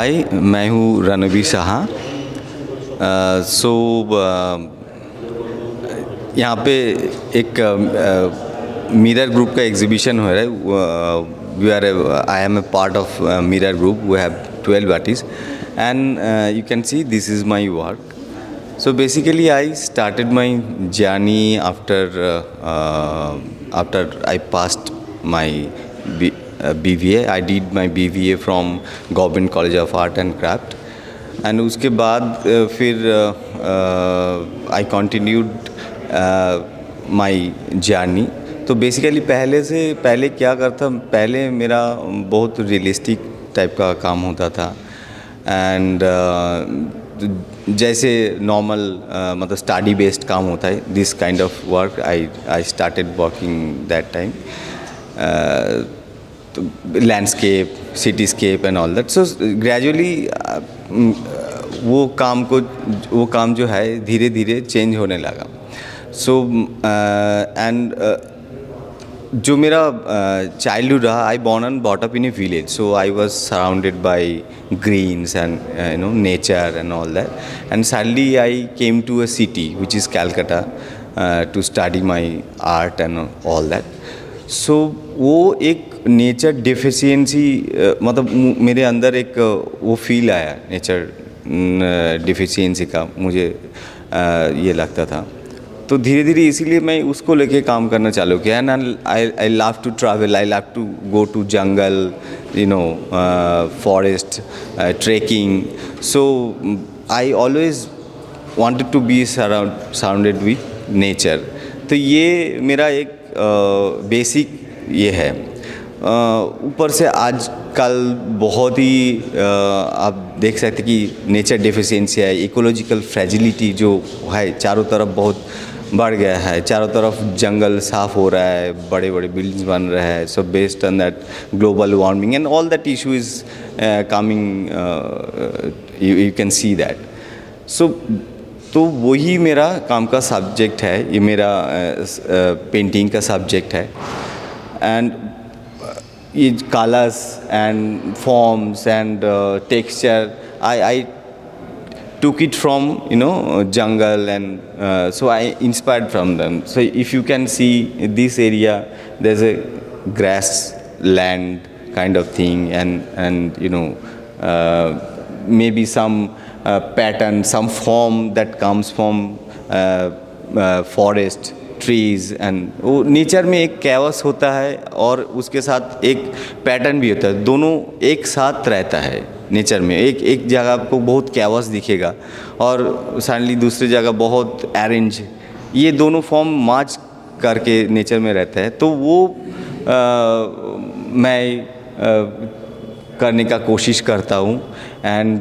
हाय मैं हूँ रणवीर शाह सो यहाँ पे एक मिरर ग्रुप का एग्जीबिशन हो रहा है। We are I am a part of Mirror group. We have twelve artist and you can see this is my work started my journey after uh, uh, after I passed my B, uh, BVA. I did my BVA from Government College of Art and Craft, and उसके बाद uh, फिर I continued my journey तो basically पहले से पहले क्या करता पहले मेरा बहुत रियलिस्टिक टाइप का काम होता था. एंड जैसे नॉर्मल मतलब स्टडी बेस्ड काम होता है this kind of work I I started working that time landscape cityscape and all that so gradually वो काम को, वो काम जो है धीरे धीरे चेंज होने लगा। सो एंड जो मेरा चाइल्डहुड रहा I born and brought up in a village so I was surrounded by greens and you know nature and all that and sadly I came to a city which is Calcutta to study my art and all that so वो एक nature deficiency मतलब मेरे अंदर एक वो feel आया nature deficiency का मुझे ये लगता था। तो धीरे धीरे इसीलिए मैं उसको लेके काम करना चालू किया। And I I love to travel I love to go to jungle you know forest trekking so I always wanted to be surround surrounded with nature तो ये मेरा एक बेसिक uh, ये है। ऊपर से आज कल बहुत ही आप देख सकते कि नेचर डिफिशियंसी है इकोलॉजिकल फ्रेजिलिटी जो है चारों तरफ़ बहुत बढ़ गया है। चारों तरफ़ जंगल साफ़ हो रहा है बड़े बड़े बिल्डिंग्स बन रहे हैं so based on that global warming and all that issue is coming you can see that so तो वही मेरा काम का सब्जेक्ट है ये मेरा पेंटिंग uh, uh, का सब्जेक्ट है। And colors and forms and uh, texture. I, I took it from you know jungle and uh, so I inspired from them. So if you can see this area there's a grass land kind of thing and and you know uh, maybe some uh, pattern some form that comes from uh, uh, forest. Trees and वो nature में एक कैवस होता है और उसके साथ एक pattern भी होता है। दोनों एक साथ रहता है नेचर में। एक एक जगह आपको बहुत कैवस दिखेगा और सडनली दूसरी जगह बहुत अरेंज ये दोनों फॉर्म माच करके नेचर में रहता है। तो वो आ, मैं आ, करने का कोशिश करता हूँ। एंड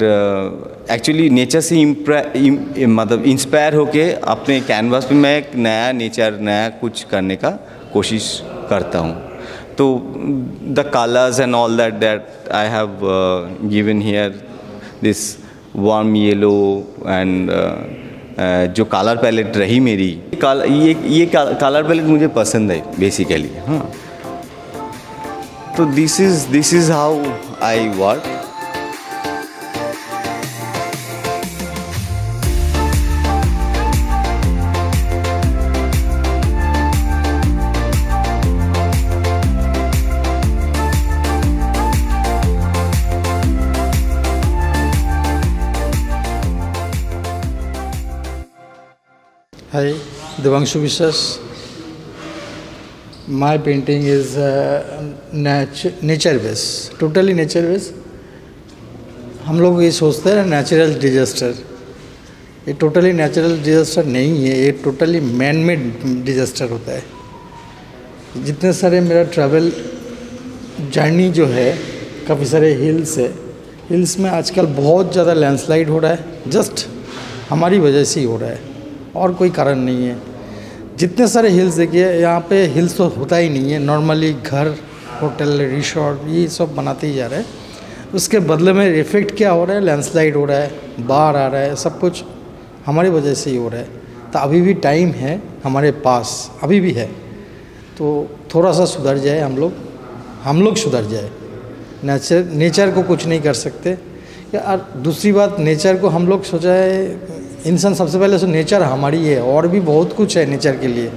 एक्चुअली नेचर से मतलब इंस्पायर होके अपने कैनवास पे मैं एक नया नेचर नया कुछ करने का कोशिश करता हूँ। तो the colours and all that that I have given here this warm yellow and जो कलर पैलेट रही मेरी, ये ये कलर पैलेट मुझे पसंद है बेसिकली हाँ। तो this is this is how I work Hi, Devanshu Vishas. My painting is uh, nature based, totally nature based. हम लोग ये सोचते हैं नेचुरल डिजास्टर ये टोटली नेचुरल डिजास्टर नहीं है ये टोटली मैन मेड डिजास्टर होता है। जितने सारे मेरा ट्रैवल जर्नी जो है काफ़ी सारे हिल्स है। हिल्स में आजकल बहुत ज़्यादा लैंडस्लाइड हो रहा है। जस्ट हमारी वजह से ही हो रहा है। और कोई कारण नहीं है। जितने सारे हिल्स देखिए, यहाँ पे हिल्स तो होता ही नहीं है। नॉर्मली घर होटल रिसोर्ट ये सब बनाते ही जा रहे हैं। उसके बदले में इफ़ेक्ट क्या हो रहा है? लैंडस्लाइड हो रहा है, बाढ़ आ रहा है, सब कुछ हमारी वजह से ही हो रहा है। तो अभी भी टाइम है हमारे पास, अभी भी है। तो थोड़ा सा सुधर जाए हम लोग हम लोग सुधर जाए। नेचर नेचर को कुछ नहीं कर सकते। और दूसरी बात नेचर को हम लोग सोचा है इंसान सबसे पहले तो नेचर हमारी है, और भी बहुत कुछ है नेचर के लिए।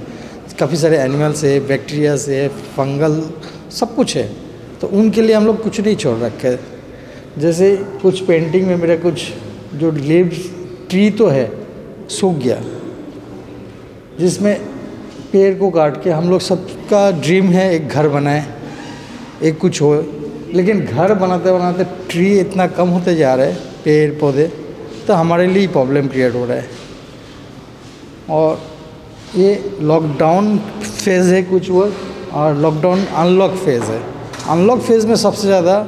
काफ़ी सारे एनिमल्स है बैक्टीरिया है फंगल सब कुछ है। तो उनके लिए हम लोग कुछ नहीं छोड़ रखे। जैसे कुछ पेंटिंग में मेरा कुछ जो लीव्स ट्री तो है, सूख गया। जिसमें पेड़ को काट के हम लोग सबका ड्रीम है एक घर बनाए, एक कुछ हो। लेकिन घर बनाते बनाते ट्री इतना कम होते जा रहे हैं पेड़ पौधे तो हमारे लिए प्रॉब्लम क्रिएट हो रहा है। और ये लॉकडाउन फ़ेज़ है कुछ वो, और लॉकडाउन अनलॉक फ़ेज़ है। अनलॉक फ़ेज़ में सबसे ज़्यादा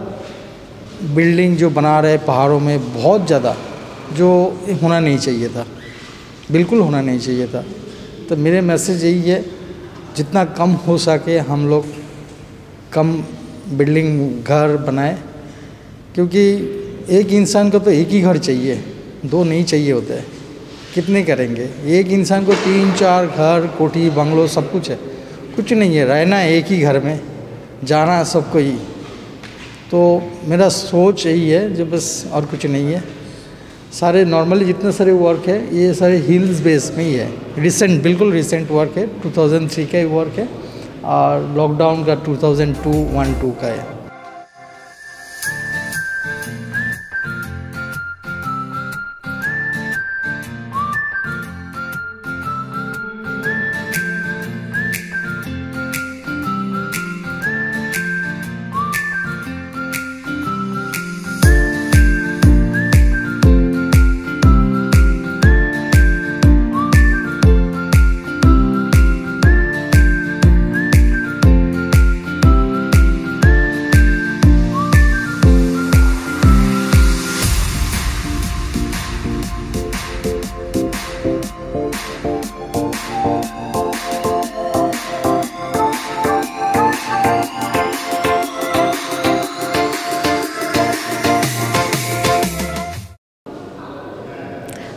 बिल्डिंग जो बना रहे पहाड़ों में, बहुत ज़्यादा, जो होना नहीं चाहिए था। बिल्कुल होना नहीं चाहिए था। तो मेरे मैसेज यही है, जितना कम हो सके हम लोग कम बिल्डिंग घर बनाए, क्योंकि एक इंसान को तो एक ही घर चाहिए। दो नहीं चाहिए होते हैं। कितने करेंगे? एक इंसान को तीन, चार घर, कोठी, बंगलो सब कुछ है। कुछ नहीं है, रहना एक ही घर में, जाना सबको ही तो मेरा सोच यही है जो बस और कुछ नहीं है। सारे नॉर्मली जितने सारे वर्क है, ये सारे हिल्स बेस में ही है। रिसेंट बिल्कुल रिसेंट वर्क है। 2003 का ही वर्क है। और लॉकडाउन का 2002 वन टू का है।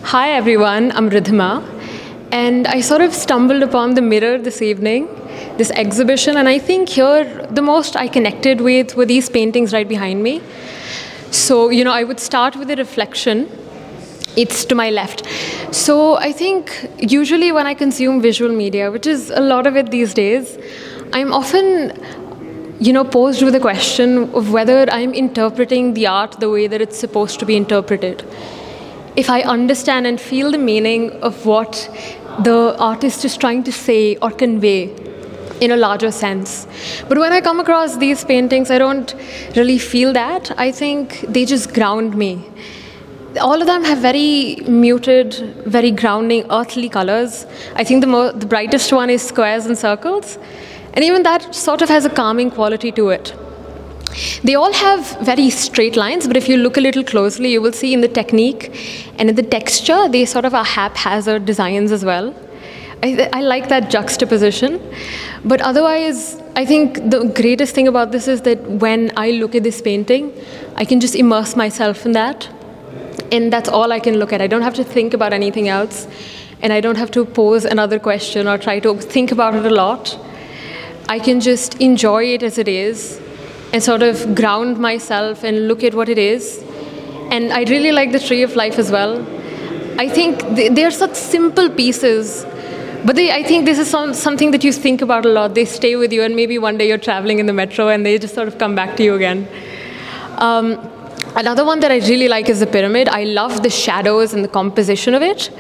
Hi everyone, I'm Ridhima, and I sort of stumbled upon the mirror this evening, this exhibition, and I think here the most I connected with were these paintings right behind me. So, you know, I would start with a reflection. It's to my left. So, I think usually when I consume visual media, which is a lot of it these days, I'm often you know, posed with the question of whether I'm interpreting the art the way that it's supposed to be interpreted if I understand and feel the meaning of what the artist is trying to say or convey in a larger sense. But when I come across these paintings, I don't really feel that. I think they just ground me. All of them have very muted, very grounding, earthly colors. I think the, the brightest one is squares and circles. And even that sort of has a calming quality to it. They all have very straight lines, but if you look a little closely, you will see in the technique and in the texture, they sort of are haphazard designs as well. I, I, like that juxtaposition. But otherwise, I think the greatest thing about this is that when I look at this painting, I can just immerse myself in that. And that's all I can look at. I don't have to think about anything else. And I don't have to pose another question or try to think about it a lot. I can just enjoy it as it is and sort of ground myself and look at what it is. And I really like the Tree of Life as well. I think they, are such simple pieces, but they, I think this is some, something that you think about a lot. They stay with you, and maybe one day you're traveling in the metro and they just sort of come back to you again. Um, another one that I really like is the pyramid. I love the shadows and the composition of it.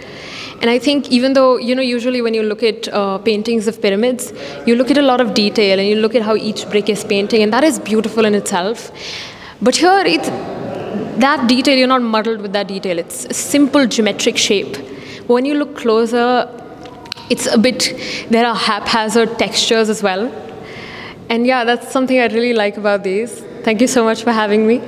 And I think even though, you know, usually when you look at uh, paintings of pyramids, you look at a lot of detail and you look at how each brick is painting, and that is beautiful in itself. But here, it's, that detail, you're not muddled with that detail. It's a simple geometric shape. But when you look closer, it's a bit, there are haphazard textures as well. And yeah, that's something I really like about these. Thank you so much for having me.